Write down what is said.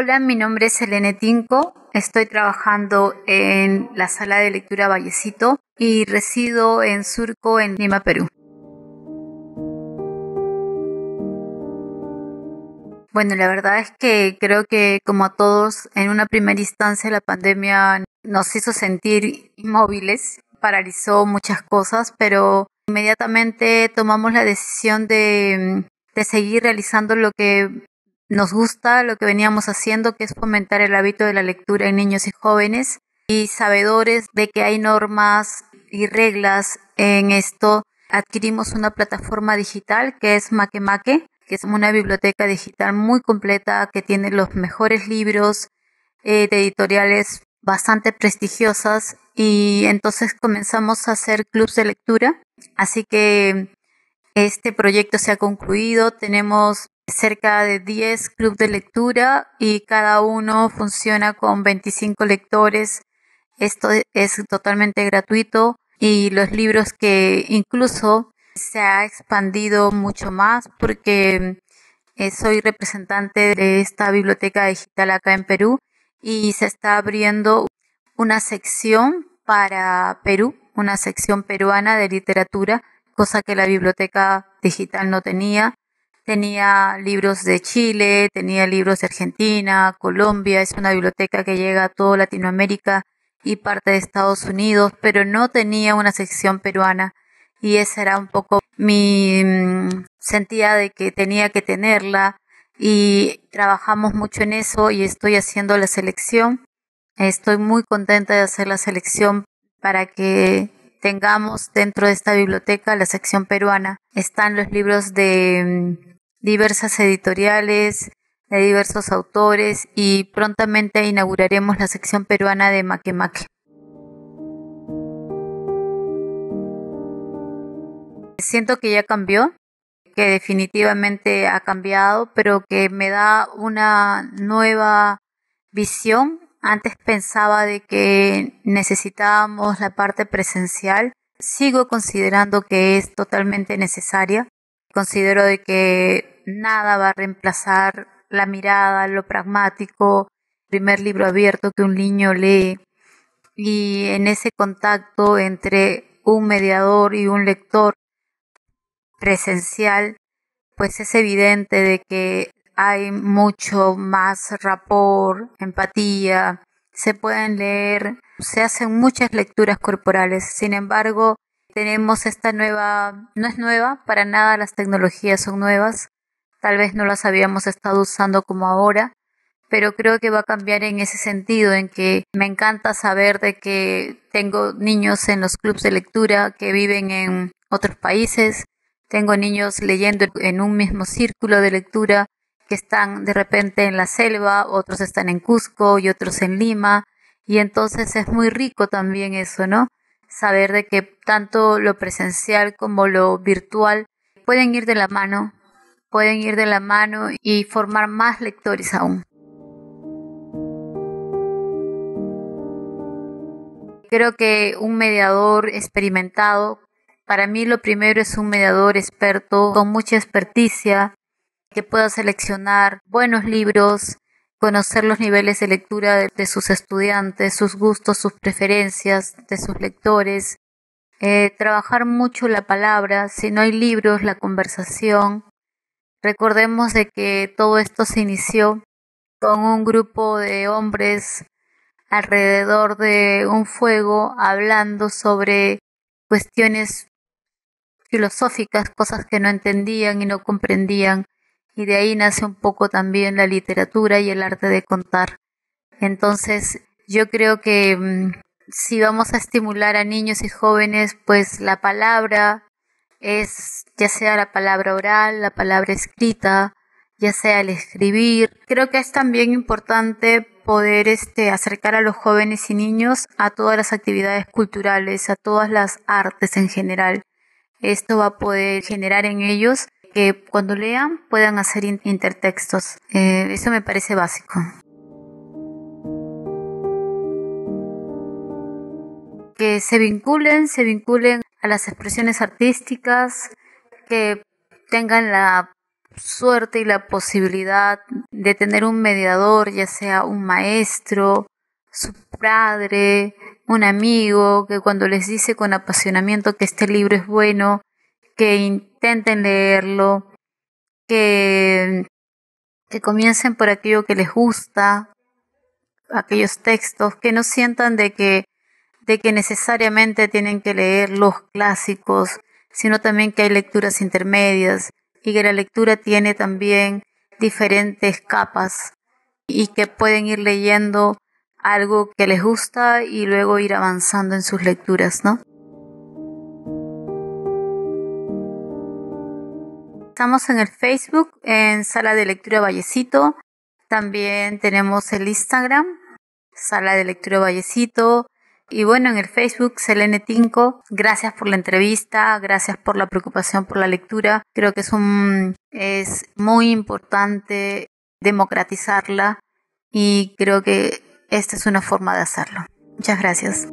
Hola, mi nombre es Elene Tinco. Estoy trabajando en la sala de lectura Vallecito y resido en Surco, en Lima, Perú. Bueno, la verdad es que creo que como a todos, en una primera instancia la pandemia nos hizo sentir inmóviles, paralizó muchas cosas, pero inmediatamente tomamos la decisión de, de seguir realizando lo que nos gusta lo que veníamos haciendo, que es fomentar el hábito de la lectura en niños y jóvenes y sabedores de que hay normas y reglas en esto. Adquirimos una plataforma digital que es Makemake, que es una biblioteca digital muy completa que tiene los mejores libros eh, de editoriales bastante prestigiosas y entonces comenzamos a hacer clubs de lectura. Así que este proyecto se ha concluido. Tenemos cerca de 10 clubes de lectura y cada uno funciona con 25 lectores. Esto es totalmente gratuito y los libros que incluso se ha expandido mucho más porque eh, soy representante de esta biblioteca digital acá en Perú y se está abriendo una sección para Perú, una sección peruana de literatura, cosa que la biblioteca digital no tenía. Tenía libros de Chile, tenía libros de Argentina, Colombia, es una biblioteca que llega a toda Latinoamérica y parte de Estados Unidos, pero no tenía una sección peruana y esa era un poco mi mm, sentía de que tenía que tenerla y trabajamos mucho en eso y estoy haciendo la selección. Estoy muy contenta de hacer la selección para que tengamos dentro de esta biblioteca la sección peruana. Están los libros de mm, diversas editoriales, de diversos autores y prontamente inauguraremos la sección peruana de Maquemaque. Siento que ya cambió, que definitivamente ha cambiado, pero que me da una nueva visión. Antes pensaba de que necesitábamos la parte presencial. Sigo considerando que es totalmente necesaria, Considero de que nada va a reemplazar la mirada, lo pragmático, primer libro abierto que un niño lee y en ese contacto entre un mediador y un lector presencial, pues es evidente de que hay mucho más rapor, empatía, se pueden leer, se hacen muchas lecturas corporales. Sin embargo, tenemos esta nueva, no es nueva, para nada las tecnologías son nuevas, tal vez no las habíamos estado usando como ahora, pero creo que va a cambiar en ese sentido, en que me encanta saber de que tengo niños en los clubes de lectura que viven en otros países, tengo niños leyendo en un mismo círculo de lectura que están de repente en la selva, otros están en Cusco y otros en Lima, y entonces es muy rico también eso, ¿no? Saber de que tanto lo presencial como lo virtual pueden ir de la mano, pueden ir de la mano y formar más lectores aún. Creo que un mediador experimentado, para mí lo primero es un mediador experto con mucha experticia, que pueda seleccionar buenos libros, conocer los niveles de lectura de, sus estudiantes, sus gustos, sus preferencias, de sus lectores, eh, trabajar mucho la palabra, si no hay libros, la conversación. Recordemos de que todo esto se inició con un grupo de hombres alrededor de un fuego hablando sobre cuestiones filosóficas, cosas que no entendían y no comprendían y de ahí nace un poco también la literatura y el arte de contar. Entonces, yo creo que mm, si vamos a estimular a niños y jóvenes, pues la palabra es ya sea la palabra oral, la palabra escrita, ya sea el escribir. Creo que es también importante poder este, acercar a los jóvenes y niños a todas las actividades culturales, a todas las artes en general. Esto va a poder generar en ellos que cuando lean puedan hacer intertextos. Eh, eso me parece básico. Que se vinculen, se vinculen a las expresiones artísticas, que tengan la suerte y la posibilidad de tener un mediador, ya sea un maestro, su padre, un amigo, que cuando les dice con apasionamiento que este libro es bueno, que intenten leerlo, que, que comiencen por aquello que les gusta, aquellos textos, que no sientan de que, de que necesariamente tienen que leer los clásicos, sino también que hay lecturas intermedias y que la lectura tiene también diferentes capas y que pueden ir leyendo algo que les gusta y luego ir avanzando en sus lecturas, ¿no? Estamos en el Facebook, en Sala de Lectura Vallecito. También tenemos el Instagram, Sala de Lectura Vallecito. Y bueno, en el Facebook, Selene Tinco, gracias por la entrevista, gracias por la preocupación por la lectura. Creo que es, es muy importante democratizarla y creo que esta es una forma de hacerlo. Muchas gracias.